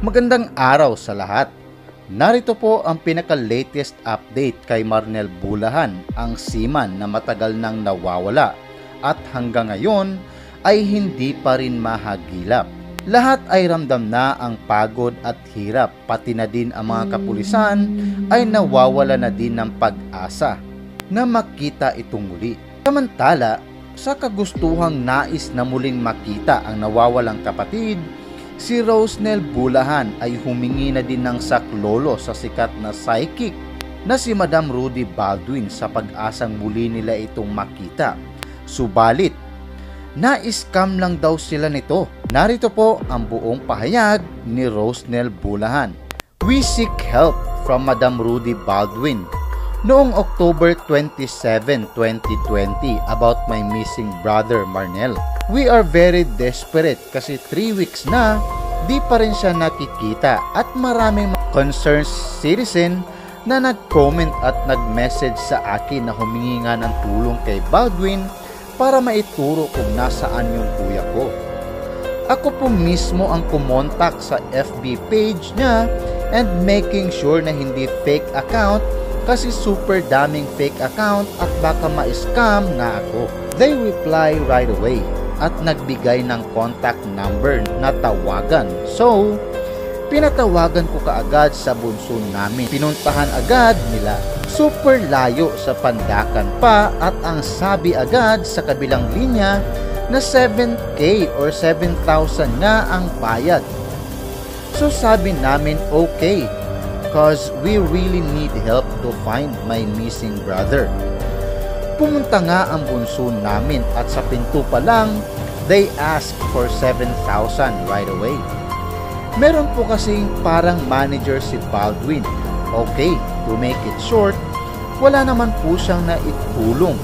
Magandang araw sa lahat. Narito po ang pinaka-latest update kay Marnel Bulahan, ang seaman na matagal nang nawawala at hanggang ngayon ay hindi pa rin mahagilap. Lahat ay ramdam na ang pagod at hirap, pati na din ang mga kapulisan ay nawawala na din ng pag-asa na makita itong muli. Samantala, sa kagustuhang nais na muling makita ang nawawalang kapatid, si Rosenel Bulahan ay humingi na din ng saklolo sa sikat na psychic na si Madam Rudy Baldwin sa pag-asang muli nila itong makita. Subalit, na-scam lang daw sila nito. Narito po ang buong pahayag ni Rosenel Bulahan. We seek help from Madam Rudy Baldwin noong October 27, 2020 about my missing brother Marnel. We are very desperate kasi 3 weeks na di pa rin siya nakikita at maraming concerned citizen na nag-comment at nag-message sa akin na humingi nga ng tulong kay Baldwin para maituro kung nasaan yung kuya ko. Ako po mismo ang kumontak sa FB page niya and making sure na hindi fake account kasi super daming fake account at baka ma-scam nga ako. They reply right away at nagbigay ng contact number na tawagan. So, pinatawagan ko kaagad sa bunso namin. Pinuntahan agad nila. Super layo sa pandakan pa at ang sabi agad sa kabilang linya na 7K or 7,000 nga ang bayad. So sabi namin okay cause we really need help to find my missing brother. Pumunta nga ang bunso namin at sa pinto pa lang, they asked for 7,000 right away. Meron po kasing parang manager si Baldwin. Okay, to make it short, wala naman po siyang naitulong.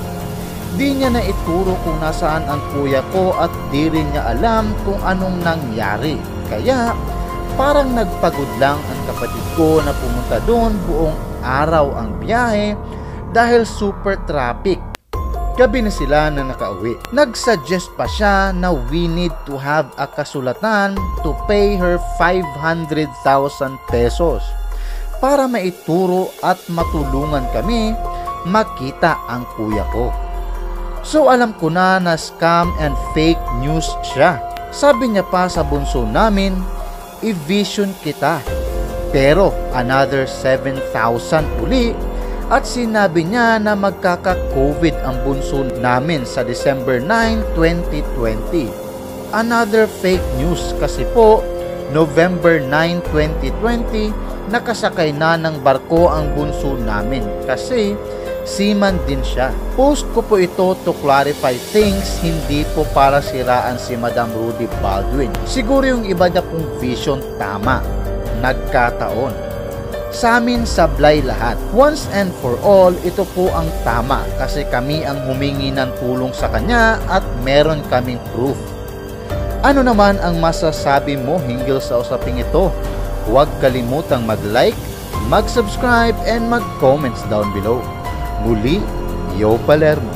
Di niya na ituro kung nasaan ang kuya ko at di rin niya alam kung anong nangyari. Kaya parang nagpagod lang ang kapatid ko na pumunta doon buong araw ang biyahe dahil super traffic. Gabi na sila na nakauwi. Nag-suggest pa siya na we need to have a kasulatan to pay her 500,000 pesos para maituro at matulungan kami makita ang kuya ko. So alam ko na na scam and fake news siya. Sabi niya pa sa bunso namin, i-vision kita. Pero another 7,000 uli at sinabi niya na magkaka-COVID ang bunso namin sa December 9, 2020. Another fake news kasi po, November 9, 2020, nakasakay na ng barko ang bunso namin kasi seaman din siya. Post ko po ito to clarify things, hindi po para siraan si Madam Rudy Baldwin. Siguro yung iba niya pong vision tama. Nagkataon sa amin sablay lahat. Once and for all, ito po ang tama kasi kami ang humingi ng tulong sa kanya at meron kaming proof. Ano naman ang masasabi mo hinggil sa usaping ito? Huwag kalimutang mag-like, mag-subscribe, and mag-comments down below. Muli e ao Palermo.